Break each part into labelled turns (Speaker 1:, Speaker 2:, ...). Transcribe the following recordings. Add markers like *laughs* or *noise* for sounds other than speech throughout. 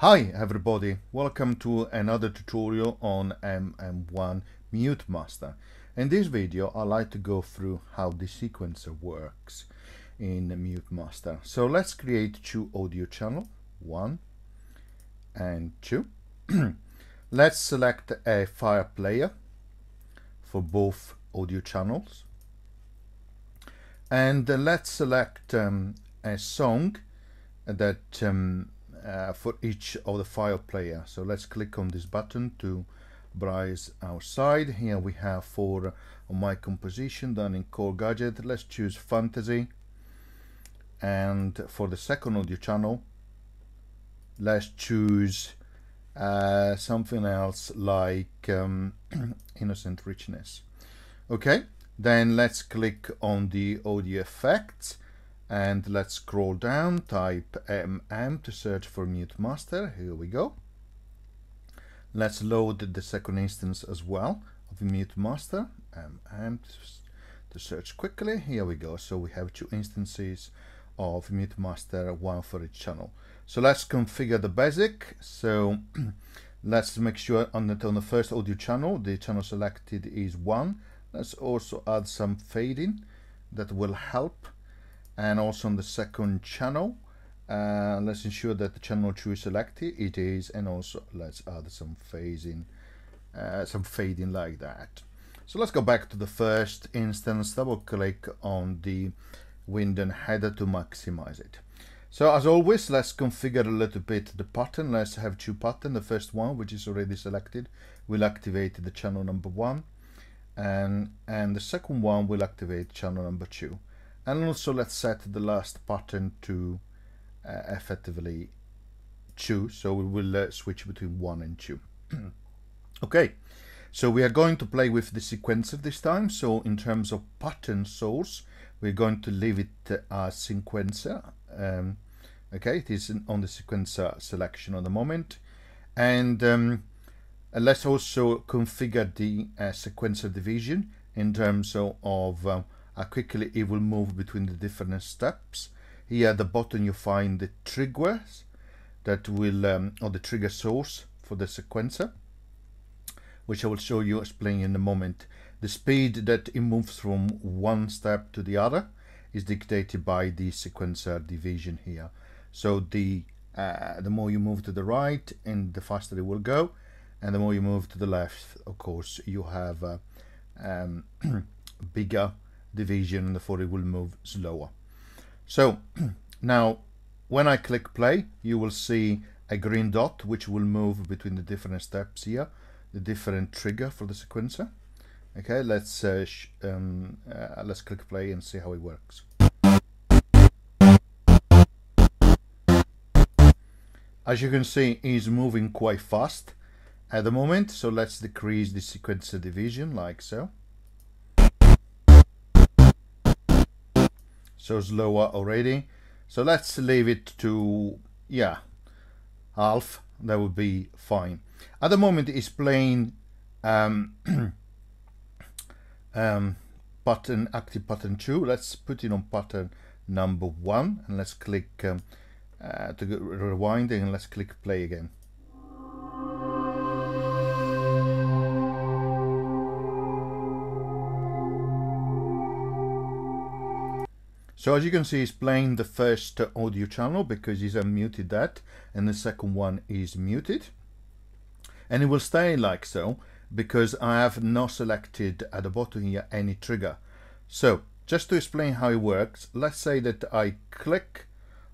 Speaker 1: Hi everybody, welcome to another tutorial on MM1 MuteMaster. In this video I'd like to go through how the sequencer works in MuteMaster. So let's create two audio channel, one and two. *clears throat* let's select a file player for both audio channels and uh, let's select um, a song that um, uh, for each of the file player. So let's click on this button to browse our side. Here we have for my composition done in Korg Gadget. Let's choose Fantasy. And for the second audio channel, let's choose uh, something else like um, *clears throat* Innocent Richness. Okay, then let's click on the audio effects and let's scroll down type mm to search for MuteMaster. Here we go. Let's load the second instance as well of MuteMaster mm to search quickly. Here we go. So we have two instances of MuteMaster one for each channel. So let's configure the basic. So *clears throat* let's make sure on the, on the first audio channel the channel selected is one. Let's also add some fading that will help and also on the second channel. Uh, let's ensure that the channel 2 is selected. It is and also let's add some phasing uh, some fading like that. So let's go back to the first instance. Double click on the window and header to maximize it. So as always let's configure a little bit the pattern. Let's have two pattern. The first one which is already selected will activate the channel number one. And and the second one will activate channel number two and also let's set the last pattern to uh, effectively 2 so we will uh, switch between 1 and 2 *clears throat* okay. So we are going to play with the sequencer this time. So in terms of pattern source we're going to leave it uh, as sequencer. Um, okay. It is on the sequencer selection at the moment. And um, let's also configure the uh, sequencer division in terms of, of uh, how quickly it will move between the different steps. Here at the bottom you find the triggers that will, um, or the trigger source for the sequencer, which I will show you explain in a moment. The speed that it moves from one step to the other is dictated by the sequencer division here. So the uh, the more you move to the right and the faster it will go and the more you move to the left of course you have a um, *clears throat* bigger division and therefore it will move slower. So *clears throat* now when I click play you will see a green dot which will move between the different steps here, the different trigger for the sequencer. Okay, let's uh, um, uh, let's click play and see how it works. As you can see, he's moving quite fast at the moment, so let's decrease the sequencer division like so. So it's lower already. So let's leave it to yeah half. That would be fine. At the moment it's playing um, *clears throat* um, button active button 2 let's put it on button number 1 and let's click um, uh, to rewind and let's click play again So as you can see, it's playing the first audio channel because he's unmuted that, and the second one is muted. And it will stay like so because I have not selected at the bottom here any trigger. So just to explain how it works, let's say that I click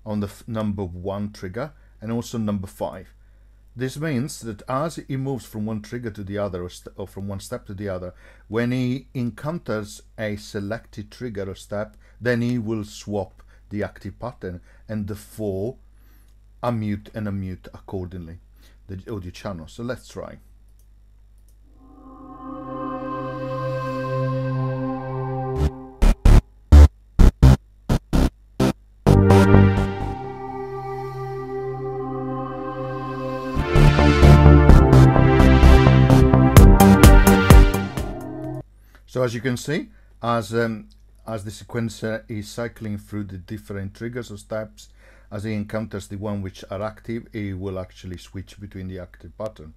Speaker 1: on the number one trigger and also number five. This means that as he moves from one trigger to the other or, or, from one step to the other, when he encounters a selected trigger or step, then he will swap the active pattern and therefore unmute and unmute accordingly the audio channel. So let's try. So as you can see, as um, as the sequencer is cycling through the different triggers or steps, as he encounters the one which are active, he will actually switch between the active button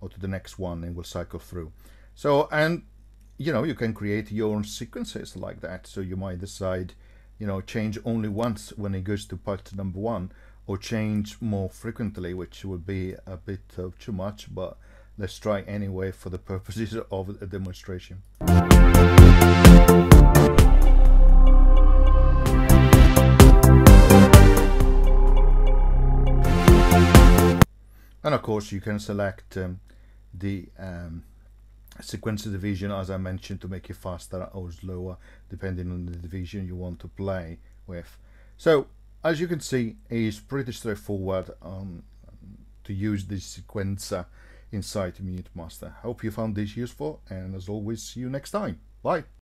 Speaker 1: or to the next one and will cycle through. So, and you know, you can create your own sequences like that. So you might decide, you know, change only once when it goes to part number one or change more frequently, which will be a bit of too much, but let's try anyway for the *laughs* purposes of a demonstration. And of course you can select um, the um, sequence division as I mentioned to make it faster or slower depending on the division you want to play with. So as you can see it's pretty straightforward um, to use this sequencer inside MuteMaster. Hope you found this useful and as always see you next time. Bye!